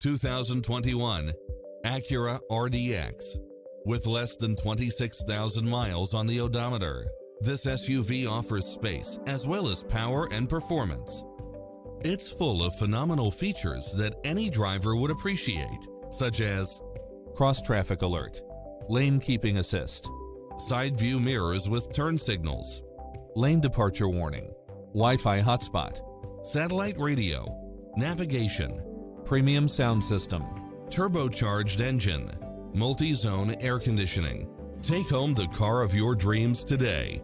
2021 Acura RDX. With less than 26,000 miles on the odometer, this SUV offers space as well as power and performance. It's full of phenomenal features that any driver would appreciate, such as cross-traffic alert, lane keeping assist, side view mirrors with turn signals, lane departure warning, Wi-Fi hotspot, satellite radio, navigation, premium sound system, turbocharged engine, multi-zone air conditioning. Take home the car of your dreams today.